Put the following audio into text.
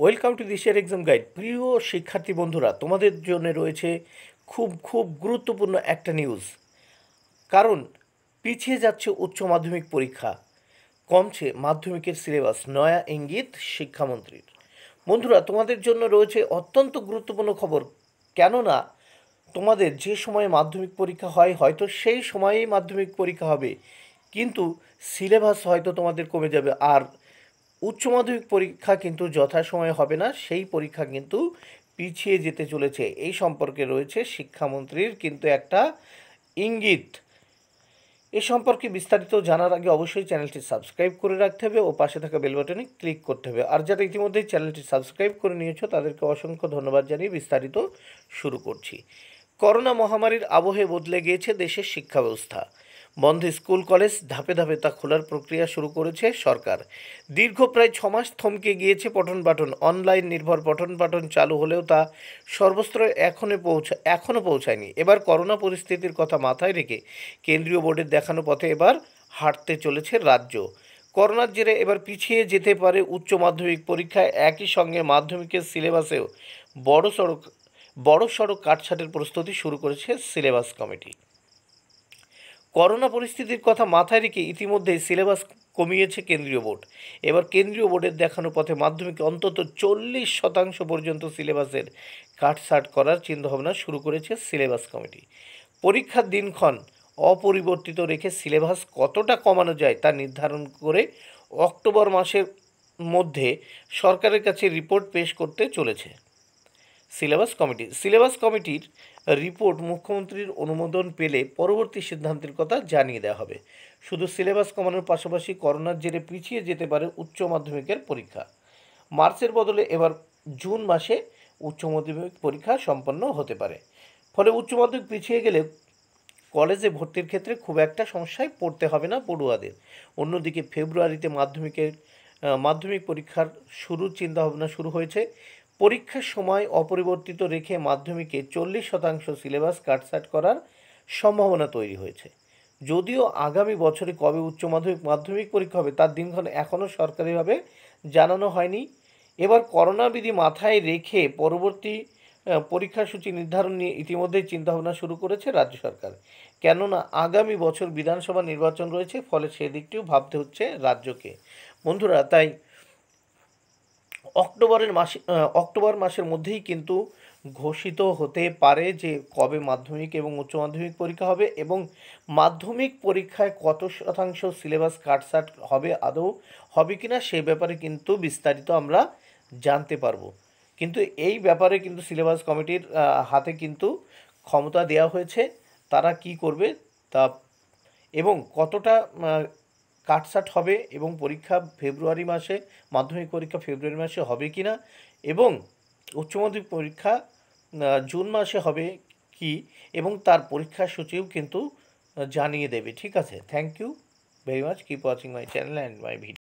Welcome to this exam guide. প্রিয় শিক্ষার্থী বন্ধুরা, তোমাদের জন্য রয়েছে খুব খুব গুরুত্বপূর্ণ একটা নিউজ। কারণ পিছিয়ে যাচ্ছে উচ্চ মাধ্যমিক পরীক্ষা, কমছে মাধ্যমিকের সিলেবাস, নয়া ইঙ্গিত শিক্ষামন্ত্রীর। বন্ধুরা, তোমাদের জন্য রয়েছে অত্যন্ত গুরুত্বপূর্ণ খবর। কেননা, তোমাদের যে সময়ে মাধ্যমিক পরীক্ষা হয়, হয়তো সেই সময়েই মাধ্যমিক পরীক্ষা হবে, কিন্তু সিলেবাস হয়তো তোমাদের কমে যাবে। আর উচ্চ মাধ্যমিক পরীক্ষা কিন্তু যথাসময়ে হবে না, সেই পরীক্ষা কিন্তু পিছিয়ে যেতে চলেছে। এই সম্পর্কে রয়েছে শিক্ষামন্ত্রীর কিন্তু একটা ইঙ্গিত। এ সম্পর্কে বিস্তারিত জানার আগে অবশ্যই চ্যানেলটি সাবস্ক্রাইব করে রাখতে হবে ও পাশে থাকা বেল বাটনে ক্লিক করতে হবে। আর যারা ইতিমধ্যেই চ্যানেলটি সাবস্ক্রাইব করে নিয়েছো, তাদেরকে অসংখ্য ধন্যবাদ জানিয়ে বিস্তারিত শুরু করছি। করোনা মহামারীর আবহে বদলে গিয়েছে দেশের শিক্ষা ব্যবস্থা। বন্ধ স্কুল, কলেজ ধাপে ধাপে তা খোলার প্রক্রিয়া শুরু করেছে সরকার। দীর্ঘ প্রায় ছমাস থমকে গিয়েছে পঠন পাঠন অনলাইন নির্ভর পঠন পাঠন চালু হলেও তা সর্বস্ত্র এখনও পৌঁছা এখনও পৌঁছায়নি। এবার করোনা পরিস্থিতির কথা মাথায় রেখে কেন্দ্রীয় বোর্ডের দেখানো পথে এবার হাঁটতে চলেছে রাজ্য। করোনার জেরে এবার পিছিয়ে যেতে পারে উচ্চ মাধ্যমিক পরীক্ষায় একই সঙ্গে মাধ্যমিকের সিলেবাসেও বড় সড়ক বড় সড়ক কাটছাটের প্রস্তুতি শুরু করেছে সিলেবাস কমিটি। করোনা পরিস্থিতির কথা মাথায় রেখে ইতিমধ্যেই সিলেবাস কমিয়েছে কেন্দ্রীয় বোর্ড। এবার কেন্দ্রীয় বোর্ডের দেখানো পথে মাধ্যমিকে অন্তত চল্লিশ শতাংশ পর্যন্ত সিলেবাসের কাটছাট করার চিন্তাভাবনা শুরু করেছে সিলেবাস কমিটি। পরীক্ষার দিনক্ষণ অপরিবর্তিত রেখে সিলেবাস কতটা কমানো যায় তা নির্ধারণ করে অক্টোবর মাসের মধ্যে সরকারের কাছে রিপোর্ট পেশ করতে চলেছে। Syllabus committee. সিলেবাস কমিটির রিপোর্ট মুখ্যমন্ত্রীর অনুমোদন পেলে পরবর্তী সিদ্ধান্তের কথা জানিয়ে দেওয়া হবে। শুধু সিলেবাস কমানোর পাশাপাশি করোনার জেরে পিছিয়ে যেতে পারে উচ্চ মাধ্যমিকের পরীক্ষা। মার্চের বদলে এবার জুন মাসে উচ্চ মাধ্যমিক পরীক্ষা সম্পন্ন হতে পারে। ফলে উচ্চ মাধ্যমিক পিছিয়ে গেলে কলেজে ভর্তির ক্ষেত্রে খুব একটা সমস্যায় পড়তে হবে না পড়ুয়াদের। অন্যদিকে ফেব্রুয়ারিতে মাধ্যমিকের মাধ্যমিক পরীক্ষার শুরুর চিন্তাভাবনা শুরু হয়েছে। পরীক্ষার সময় অপরিবর্তিত রেখে মাধ্যমিকে চল্লিশ শতাংশ সিলেবাস কাটছাট করার সম্ভাবনা তৈরি হয়েছে। যদিও আগামী বছরে কবে উচ্চ মাধ্যমিক মাধ্যমিক পরীক্ষা হবে তার দিনক্ষণ এখনও সরকারিভাবে জানানো হয়নি। এবার করোনা বিধি মাথায় রেখে পরবর্তী পরীক্ষাসূচি নির্ধারণ নিয়ে ইতিমধ্যেই চিন্তাভাবনা শুরু করেছে রাজ্য সরকার। কেননা আগামী বছর বিধানসভা নির্বাচন রয়েছে, ফলে সেদিকটিও ভাবতে হচ্ছে রাজ্যকে। বন্ধুরা, তাই অক্টোবরের মাসে অক্টোবর মাসের মধ্যেই কিন্তু ঘোষিত হতে পারে যে কবে মাধ্যমিক এবং উচ্চ মাধ্যমিক পরীক্ষা হবে এবং মাধ্যমিক পরীক্ষায় কত শতাংশ সিলেবাস কাটসাট হবে, আদৌ হবে কি না সে ব্যাপারে কিন্তু বিস্তারিত আমরা জানতে পারব। কিন্তু এই ব্যাপারে কিন্তু সিলেবাস কমিটির হাতে কিন্তু ক্ষমতা দেওয়া হয়েছে, তারা কি করবে তা এবং কতটা কাটসাট হবে এবং পরীক্ষা ফেব্রুয়ারি মাসে, মাধ্যমিক পরীক্ষা ফেব্রুয়ারি মাসে হবে কি না? এবং উচ্চ মাধ্যমিক পরীক্ষা জুন মাসে হবে কি? এবং তার পরীক্ষা সূচিও কিন্তু জানিয়ে দেবে। ঠিক আছে? Thank you very much keep watching my channel and my video